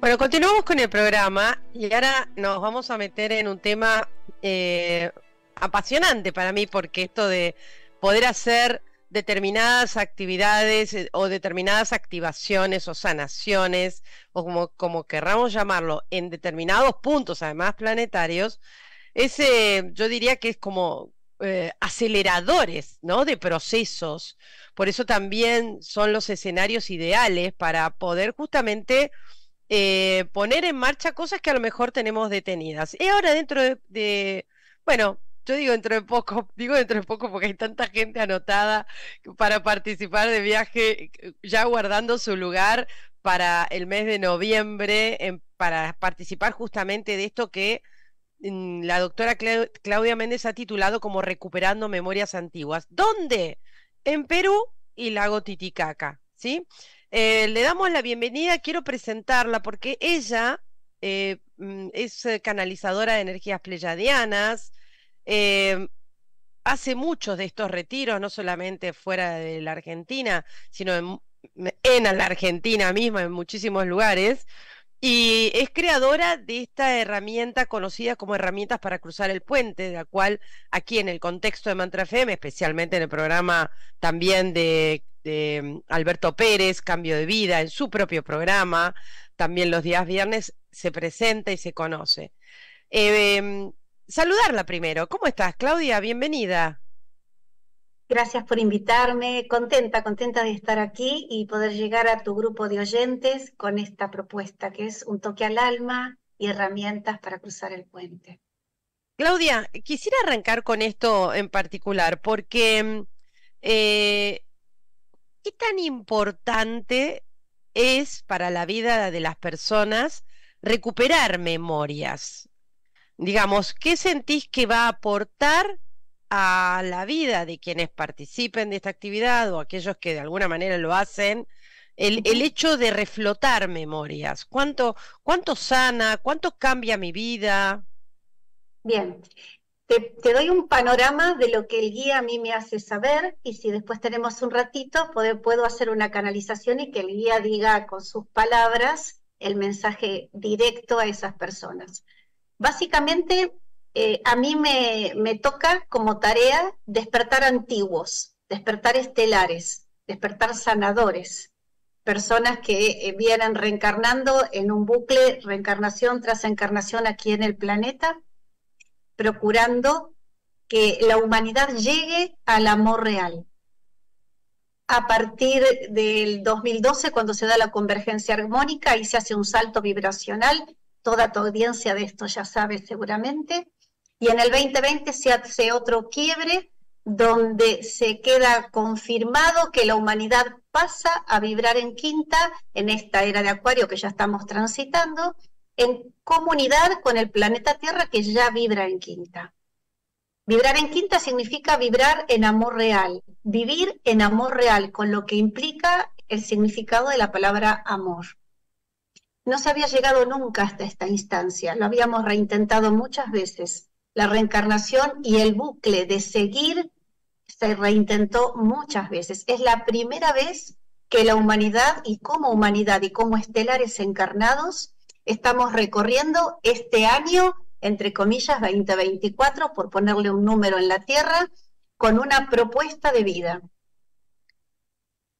Bueno, continuamos con el programa y ahora nos vamos a meter en un tema eh, apasionante para mí, porque esto de poder hacer determinadas actividades eh, o determinadas activaciones o sanaciones, o como, querramos llamarlo, en determinados puntos, además planetarios, ese yo diría que es como eh, aceleradores ¿no? de procesos. Por eso también son los escenarios ideales para poder justamente eh, poner en marcha cosas que a lo mejor tenemos detenidas. Y ahora dentro de, bueno, yo digo dentro de poco, digo dentro de poco porque hay tanta gente anotada para participar de viaje, ya guardando su lugar para el mes de noviembre, para participar justamente de esto que mm, la doctora Claudia Méndez ha titulado como Recuperando Memorias Antiguas. ¿Dónde? En Perú y Lago Titicaca, ¿sí? Eh, le damos la bienvenida, quiero presentarla porque ella eh, mm, es eh, canalizadora de energías pleyadianas, hace muchos de estos retiros, no solamente fuera de la Argentina, sino en, en la Argentina misma, en muchísimos lugares. Y es creadora de esta herramienta conocida como herramientas para cruzar el puente, de la cual aquí en el contexto de Mantra FM, especialmente en el programa también de de mm, Alberto Pérez, Cambio de Vida, en su propio programa, también los días viernes se presenta y se conoce. Eh, mm, saludarla primero. ¿Cómo estás, Claudia? Bienvenida. Gracias por invitarme, contenta, contenta de estar aquí y poder llegar a tu grupo de oyentes con esta propuesta que es un toque al alma y herramientas para cruzar el puente. Claudia, quisiera arrancar con esto en particular porque mm, eh, ¿qué tan importante es para la vida de las personas recuperar memorias? Digamos, ¿qué sentís que va a aportar a la vida de quienes participen de esta actividad o aquellos que de alguna manera lo hacen? El, hecho de reflotar memorias, ¿cuánto, ¿cuánto sana? ¿Cuánto cambia mi vida? Bien, te, doy un panorama de lo que el guía a mí me hace saber y si después tenemos un ratito, puedo hacer una canalización y que el guía diga con sus palabras el mensaje directo a esas personas. Básicamente, eh, a mí me, me toca como tarea despertar antiguos, despertar estelares, despertar sanadores, personas que eh, vienen reencarnando en un bucle, reencarnación tras encarnación aquí en el planeta procurando que la humanidad llegue al amor real. A partir del 2012, cuando se da la convergencia armónica, y se hace un salto vibracional, toda tu audiencia de esto ya sabe seguramente, y en el 2020 se hace otro quiebre donde se queda confirmado que la humanidad pasa a vibrar en quinta en esta era de Acuario que ya estamos transitando en comunidad con el planeta Tierra que ya vibra en quinta. Vibrar en quinta significa vibrar en amor real, vivir en amor real, con lo que implica el significado de la palabra amor. No se había llegado nunca hasta esta instancia, lo habíamos reintentado muchas veces. La reencarnación y el bucle de seguir se reintentó muchas veces. Es la primera vez que la humanidad y como humanidad y como estelares encarnados estamos recorriendo este año, entre comillas, 2024, por ponerle un número en la Tierra, con una propuesta de vida.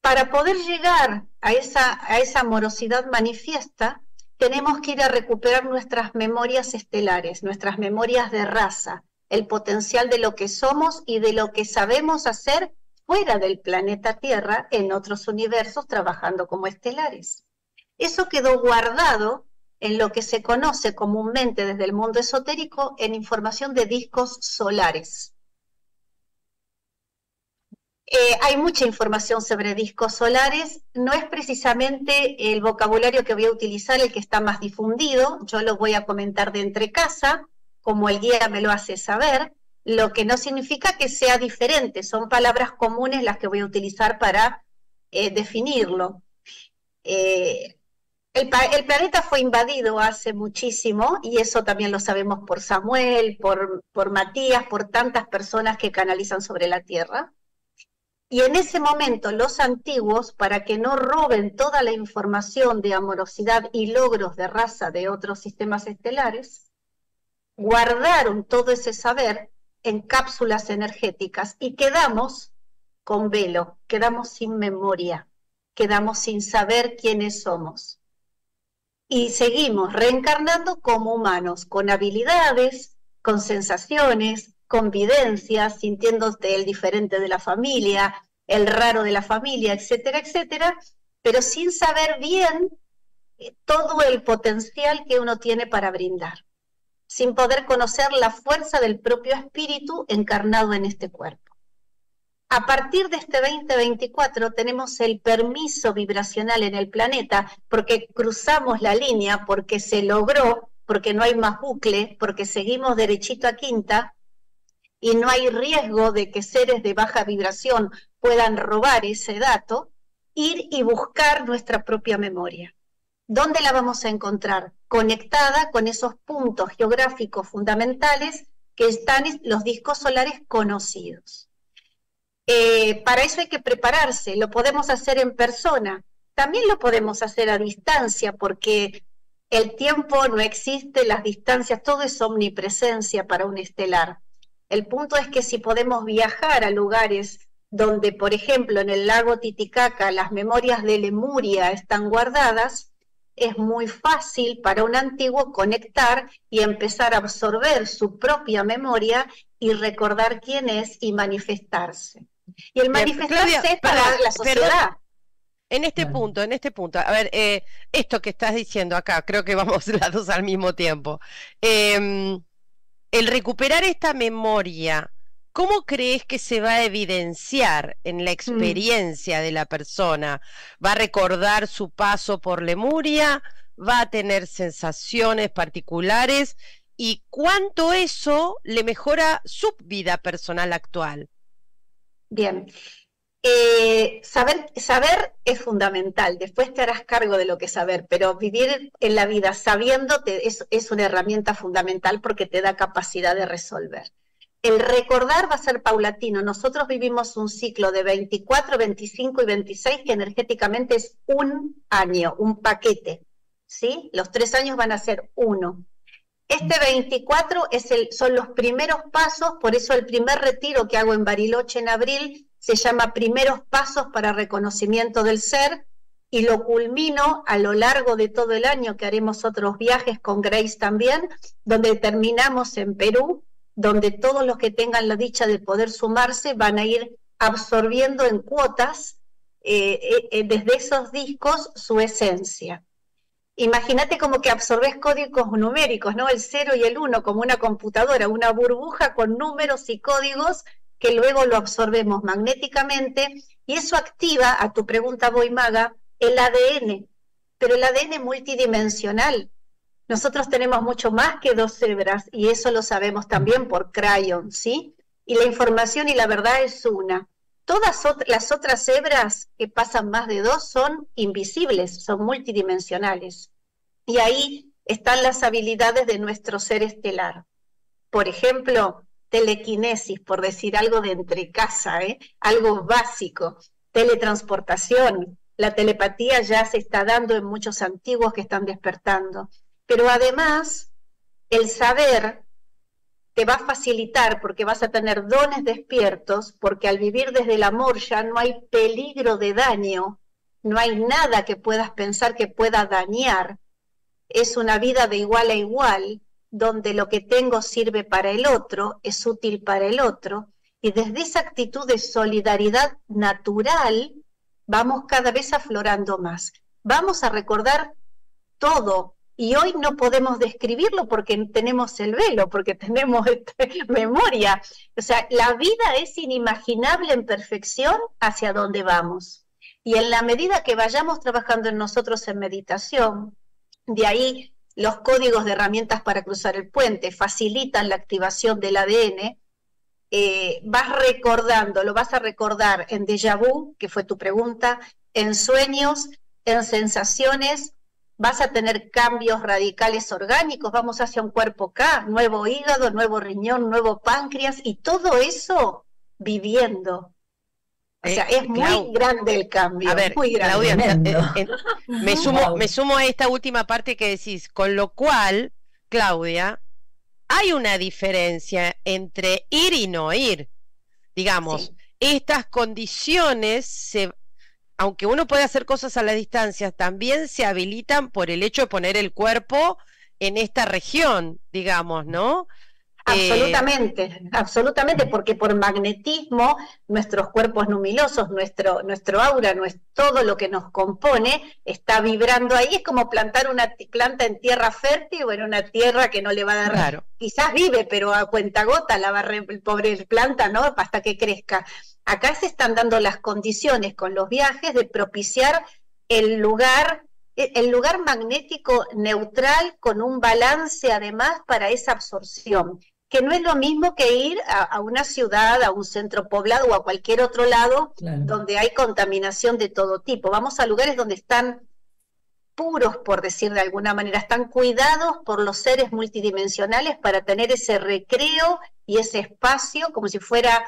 Para poder llegar a esa, a esa amorosidad manifiesta, tenemos que ir a recuperar nuestras memorias estelares, nuestras memorias de raza, el potencial de lo que somos y de lo que sabemos hacer fuera del planeta Tierra en otros universos trabajando como estelares. Eso quedó guardado en lo que se conoce comúnmente desde el mundo esotérico en información de discos solares. Eh, hay mucha información sobre discos solares, no es precisamente el vocabulario que voy a utilizar el que está más difundido, yo lo voy a comentar de entre casa, como el guía me lo hace saber, lo que no significa que sea diferente, son palabras comunes las que voy a utilizar para eh, definirlo. Eh, el, planeta fue invadido hace muchísimo y eso también lo sabemos por Samuel, por, por Matías, por tantas personas que canalizan sobre la Tierra. Y en ese momento los antiguos, para que no roben toda la información de amorosidad y logros de raza de otros sistemas estelares, guardaron todo ese saber en cápsulas energéticas y quedamos con velo, quedamos sin memoria, quedamos sin saber quiénes somos. Y seguimos reencarnando como humanos, con habilidades, con sensaciones, con vivencias, sintiéndote el diferente de la familia, el raro de la familia, etcétera, etcétera, pero sin saber bien eh, todo el potencial que uno tiene para brindar sin poder conocer la fuerza del propio espíritu encarnado en este cuerpo. A partir de este 2024 tenemos el permiso vibracional en el planeta porque cruzamos la línea, porque se logró, porque no hay más bucle, porque seguimos derechito a quinta y no hay riesgo de que seres de baja vibración puedan robar ese dato, ir y buscar nuestra propia memoria. ¿Dónde la vamos a encontrar? Conectada con esos puntos geográficos fundamentales que están los discos solares conocidos. Eh, para eso hay que prepararse, lo podemos hacer en persona, también lo podemos hacer a distancia porque el tiempo no existe, las distancias, todo es omnipresencia para un estelar. El punto es que si podemos viajar a lugares donde, por ejemplo, en el lago Titicaca las memorias de Lemuria están guardadas, es muy fácil para un antiguo conectar y empezar a absorber su propia memoria y recordar quién es y manifestarse. Y el manifestarse es para la sociedad. En este punto, en este punto, a ver, eh, esto que estás diciendo acá, creo que vamos las dos al mismo tiempo. Em, el recuperar esta memoria, ¿Cómo crees que se va a evidenciar en la mm. experiencia de la persona? ¿Va a recordar su paso por Lemuria? ¿Va a tener sensaciones particulares? ¿Y cuánto eso le mejora su vida personal actual? Bien. Eh, saber, saber es fundamental, después te harás cargo de lo que saber, pero vivir en la vida sabiendo es, es una herramienta fundamental porque te da capacidad de resolver el recordar va a ser paulatino. Nosotros vivimos un ciclo de 24, 25 y 26 que energéticamente es un año, un paquete. ¿sí? Los tres años van a ser uno. Este 24 es el, son los primeros pasos, por eso el primer retiro que hago en Bariloche en abril se llama Primeros Pasos para Reconocimiento del Ser y lo culmino a lo largo de todo el año que haremos otros viajes con Grace también, donde terminamos en Perú donde todos los que tengan la dicha de poder sumarse van a ir absorbiendo en cuotas eh, eh, eh, desde esos discos su esencia. Imagínate como que absorbes códigos numéricos, ¿no? El 0 y el 1 como una computadora, una burbuja con números y códigos que luego lo absorbemos magnéticamente y eso activa, a tu pregunta voy maga, el ADN, pero el ADN multidimensional, nosotros tenemos mucho más que dos cebras y eso lo sabemos también por Crayon, ¿sí? Y la información y la verdad es una. Todas las otras cebras que pasan más de dos son invisibles, son multidimensionales. Y ahí están las habilidades de nuestro ser estelar. Por ejemplo, telequinesis, por decir algo de entre casa, ¿eh? algo básico, teletransportación. La telepatía ya se está dando en muchos antiguos que están despertando. Pero además, el saber te va a facilitar porque vas a tener dones despiertos, porque al vivir desde el amor ya no hay peligro de daño, no hay nada que puedas pensar que pueda dañar. Es una vida de igual a igual, donde lo que tengo sirve para el otro, es útil para el otro, y desde esa actitud de solidaridad natural vamos cada vez aflorando más. Vamos a recordar todo, y hoy no podemos describirlo porque tenemos el velo, porque tenemos este, memoria. O sea, la vida es inimaginable en perfección hacia dónde vamos. Y en la medida que vayamos trabajando en nosotros en meditación, de ahí los códigos de herramientas para cruzar el puente facilitan la activación del ADN, eh, vas recordando, lo vas a recordar en déjà vu, que fue tu pregunta, en sueños, en sensaciones vas a tener cambios radicales orgánicos, vamos hacia un cuerpo K, nuevo hígado, nuevo riñón, nuevo páncreas y todo eso viviendo. O sea, es muy grande el cambio. A ver, muy grande. Claudia, me, sumo, me sumo a esta última parte que decís, con lo cual, Claudia, hay una diferencia entre ir y no ir. Digamos, estas condiciones, se, aunque uno puede hacer cosas a la distancia, también se habilitan por el hecho de poner el cuerpo en esta región, digamos, ¿no? Absolutamente, absolutamente, porque por magnetismo nuestros cuerpos numilosos, nuestro, nuestro aura, nuestro, todo lo que nos compone está vibrando ahí. Es como plantar una planta en tierra fértil o en una tierra que no le va a dar. Claro. Quizás vive, pero a cuenta gota la va a el pobre planta, ¿no? Hasta que crezca. Acá se están dando las condiciones con los viajes de propiciar el lugar el lugar magnético neutral con un balance además para esa absorción que no es lo mismo que ir a, una ciudad, a un centro poblado o a cualquier otro lado donde hay contaminación de todo tipo. Vamos a lugares donde están puros, por decir de alguna manera, están cuidados por los seres multidimensionales para tener ese recreo y ese espacio como si fuera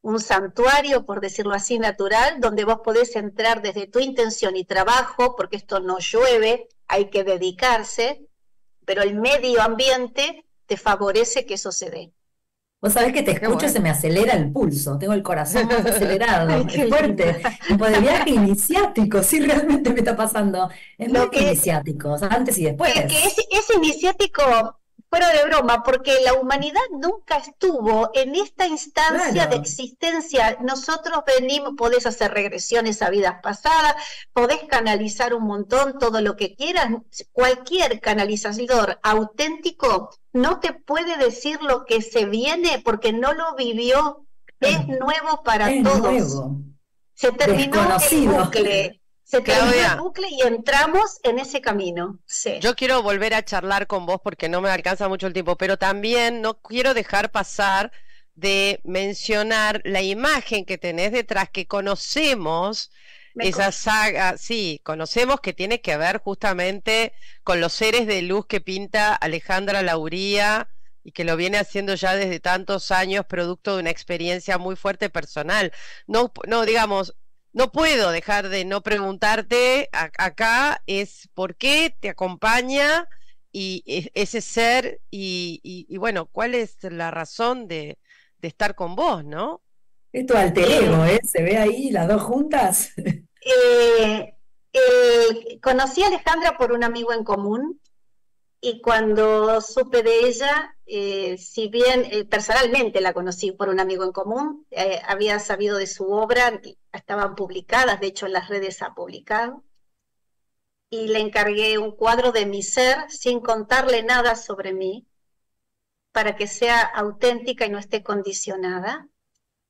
un santuario, por decirlo así, natural, donde vos podés entrar desde tu intención y trabajo, porque esto no llueve, hay que dedicarse, pero el medio ambiente te favorece que eso se dé. Vos sabés que te escucho y se me acelera el pulso, tengo el corazón más acelerado, es fuerte, tipo de viaje iniciático, sí realmente me está pasando. Es Lo que, iniciático, antes y después. Es que ese iniciático fuera de broma, porque la humanidad nunca estuvo en esta instancia de existencia. Nosotros venimos, podés hacer regresiones a vidas pasadas, podés canalizar un montón, todo lo que quieras. Cualquier canalizador auténtico no te puede decir lo que se viene porque no lo vivió. Es nuevo para todos. Se terminó el bucle se Claudia, el bucle y entramos en ese camino. Yo quiero volver a charlar con vos porque no me alcanza mucho el tiempo, pero también no quiero dejar pasar de mencionar la imagen que tenés detrás, que conocemos esa saga, sí, conocemos que tiene que ver justamente con los seres de luz que pinta Alejandra Lauría y que lo viene haciendo ya desde tantos años, producto de una experiencia muy fuerte personal. No, no digamos, no puedo dejar de no preguntarte acá es por qué te acompaña y e, ese ser y, bueno, cuál es la razón de, estar con vos, ¿no? Esto alter ego, ¿eh? Se ve ahí las dos juntas. Eh, eh, conocí a Alejandra por un amigo en común y cuando supe de ella, eh, si bien eh, personalmente la conocí por un amigo en común, eh, había sabido de su obra, estaban publicadas, de hecho en las redes ha publicado, y le encargué un cuadro de mi ser sin contarle nada sobre mí, para que sea auténtica y no esté condicionada.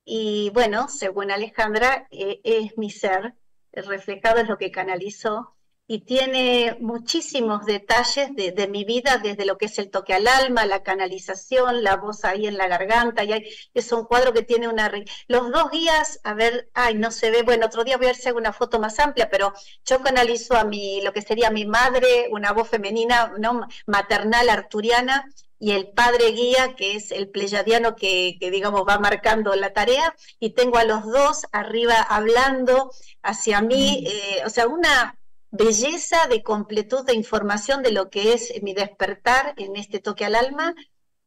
Y bueno, según Alejandra, es mi ser, reflejado es lo que canalizó y tiene muchísimos detalles de, mi vida, desde lo que es el toque al alma, la canalización, la voz ahí en la garganta, y es un cuadro que tiene una... Los dos días, a ver, ay, no se ve, bueno, otro día voy a ver si hago una foto más amplia, pero yo canalizo a mi, lo que sería mi madre, una voz femenina, ¿no? maternal, arturiana, y el padre guía, que es el pleyadiano que, que, digamos, va marcando la tarea, y tengo a los dos arriba hablando hacia mí, mm. eh, o sea, una belleza de completud de información de lo que es mi despertar en este toque al alma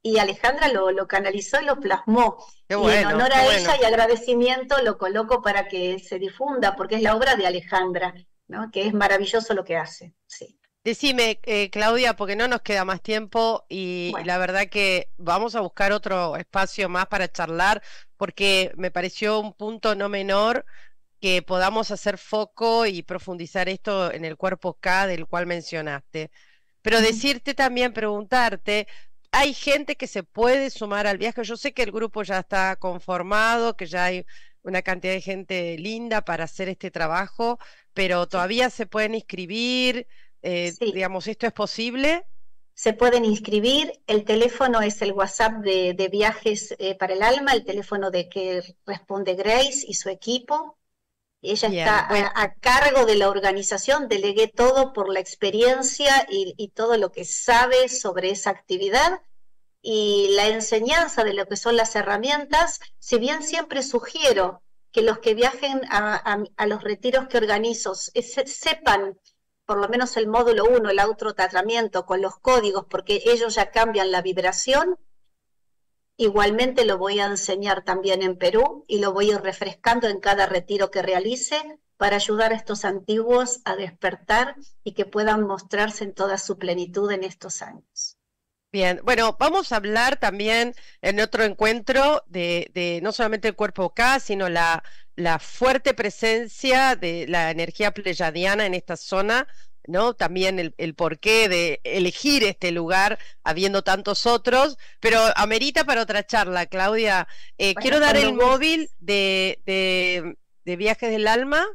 y Alejandra lo, lo canalizó y lo plasmó. y en honor a ella y agradecimiento lo coloco para que se difunda, porque es la obra de Alejandra, ¿no? que es maravilloso lo que hace. Sí. Decime, eh, Claudia, porque no nos queda más tiempo y la verdad que vamos a buscar otro espacio más para charlar, porque me pareció un punto no menor que podamos hacer foco y profundizar esto en el cuerpo K del cual mencionaste. Pero decirte también, preguntarte, hay gente que se puede sumar al viaje. Yo sé que el grupo ya está conformado, que ya hay una cantidad de gente linda para hacer este trabajo, pero todavía se pueden inscribir. Eh, digamos, ¿esto es posible? Se pueden inscribir. El teléfono es el WhatsApp de, viajes eh, para el alma, el teléfono de que responde Grace y su equipo, ella está a, cargo de la organización, delegué todo por la experiencia y, todo lo que sabe sobre esa actividad y la enseñanza de lo que son las herramientas, si bien siempre sugiero que los que viajen a, los retiros que organizo sepan por lo menos el módulo 1, el autotratamiento con los códigos, porque ellos ya cambian la vibración. Igualmente lo voy a enseñar también en Perú y lo voy a ir refrescando en cada retiro que realice para ayudar a estos antiguos a despertar y que puedan mostrarse en toda su plenitud en estos años. Bien, bueno, vamos a hablar también en otro encuentro de, no solamente el cuerpo K, sino la, la, fuerte presencia de la energía pleyadiana en esta zona, ¿no? También el, porqué de elegir este lugar habiendo tantos otros, pero amerita para otra charla, Claudia. Eh, quiero dar el móvil de, de, Viajes del Alma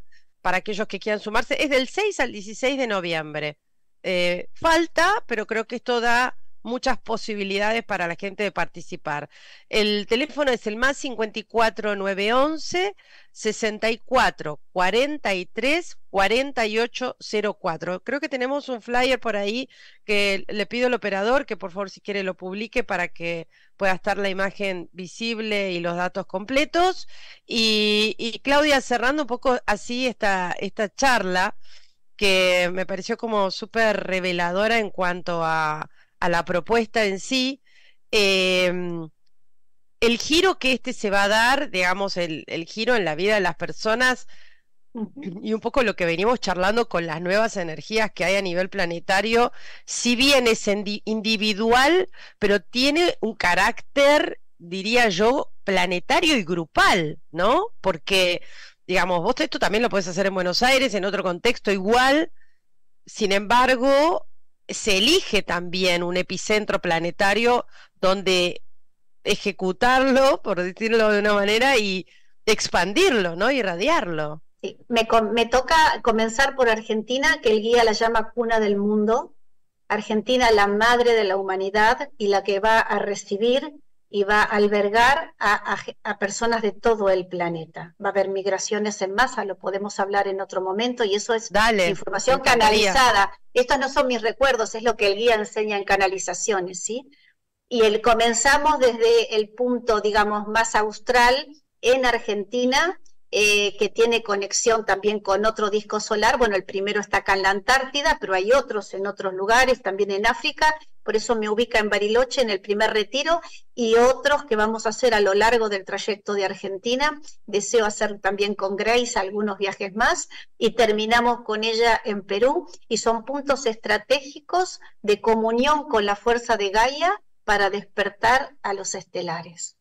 para aquellos que quieran sumarse. Es del 6 al 16 de noviembre. Eh, falta, pero creo que esto da muchas posibilidades para la gente de participar. El teléfono es el más 54 911 64 43 48 04. Creo que tenemos un flyer por ahí que le pido al operador que por favor si quiere lo publique para que pueda estar la imagen visible y los datos completos. Y, Claudia, cerrando un poco así esta, esta charla que me pareció como súper reveladora en cuanto a a la propuesta en sí, em, el giro que este se va a dar, digamos, el, giro en la vida de las personas y un poco lo que venimos charlando con las nuevas energías que hay a nivel planetario, si bien es individual, pero tiene un carácter, diría yo, planetario y grupal, ¿no? Porque, digamos, vos esto también lo puedes hacer en Buenos Aires, en otro contexto igual, sin embargo, se elige también un epicentro planetario donde ejecutarlo, por decirlo de una manera, y expandirlo, ¿no? Irradiarlo. Me, me toca comenzar por Argentina, que el guía la llama cuna del mundo. Argentina, la madre de la humanidad y la que va a recibir y va a albergar a, personas de todo el planeta. Va a haber migraciones en masa, lo podemos hablar en otro momento, y eso es información canalizada. Estos no son mis recuerdos, es lo que el guía enseña en canalizaciones, ¿sí? Y el, comenzamos desde el punto, digamos, más austral en Argentina, eh, que tiene conexión también con otro disco solar. Bueno, el primero está acá en la Antártida, pero hay otros en otros lugares, también en África, por eso me ubica en Bariloche en el primer retiro y otros que vamos a hacer a lo largo del trayecto de Argentina. Deseo hacer también con Grace algunos viajes más y terminamos con ella en Perú y son puntos estratégicos de comunión con la fuerza de Gaia para despertar a los estelares.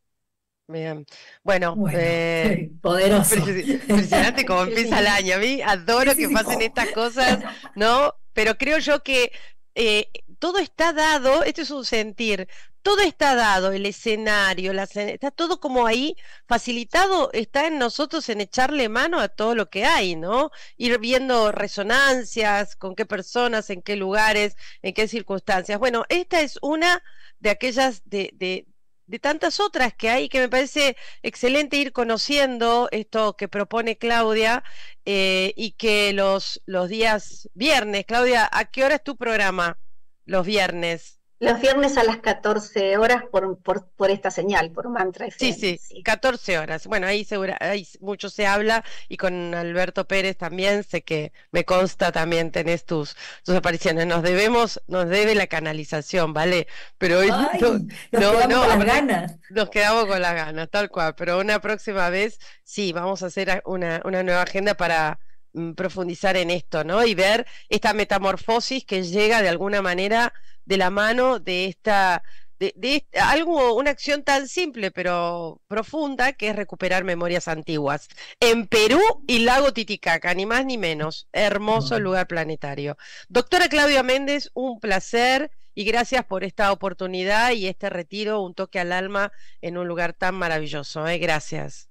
Bien, bueno, eh, poderoso. Impresionante cómo empieza el año. A mí adoro que pasen estas cosas, ¿no? Pero creo yo que eh, todo está dado, esto es un sentir, todo está dado, el escenario, la, está todo como ahí facilitado, está en nosotros en echarle mano a todo lo que hay, ¿no? Ir viendo resonancias, con qué personas, en qué lugares, en qué circunstancias. Bueno, esta es una de aquellas de, de de tantas otras que hay que me parece excelente ir conociendo esto que propone Claudia eh, y que los, los días viernes, Claudia, ¿a qué hora es tu programa los viernes? Los viernes a las 14 horas por, por, esta señal, por Mantra FM. Sí, sí, 14 horas. Bueno, ahí, segura, ahí mucho se habla y con Alberto Pérez también sé que me consta también tenés tus, tus apariciones. Nos debemos, nos debe la canalización, ¿vale? Pero hoy no, nos quedamos con las ganas. Nos quedamos con las ganas, tal cual. Pero una próxima vez, sí, vamos a hacer una, una nueva agenda para mm, profundizar en esto, ¿no? Y ver esta metamorfosis que llega de alguna manera de la mano de esta, de, algo, una acción tan simple pero profunda que es recuperar memorias antiguas. En Perú y Lago Titicaca, ni más ni menos. Hermoso lugar planetario. Doctora Claudia Méndez, un placer y gracias por esta oportunidad y este retiro, un toque al alma en un lugar tan maravilloso. ¿eh? Gracias.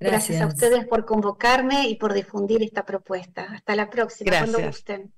gracias. a ustedes por convocarme y por difundir esta propuesta. Hasta la próxima, cuando gusten.